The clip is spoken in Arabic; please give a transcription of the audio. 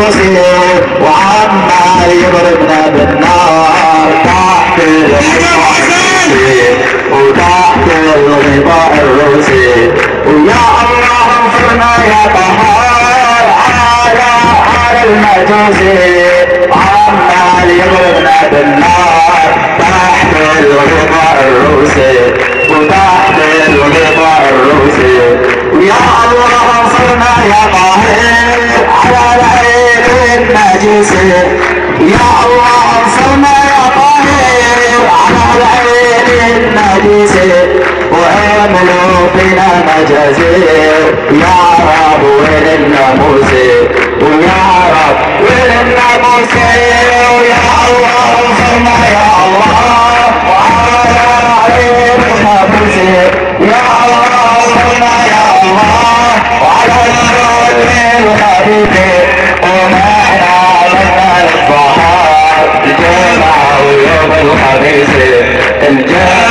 المجوسي وعمال يضربنا بالنار تحت المجوسي وتحت الغطاء الروسي. ويا الله انصرنا يا طهار على على المجوسي. عمال يضربنا بالنار تحت الغطاء الروسي. وتحت الغطاء الروسي. ويا الله انصرنا يا على النجسي يا الله انصرنا يا طاهر على العين النجسي واعملوا بنا مجازي يا رب and yeah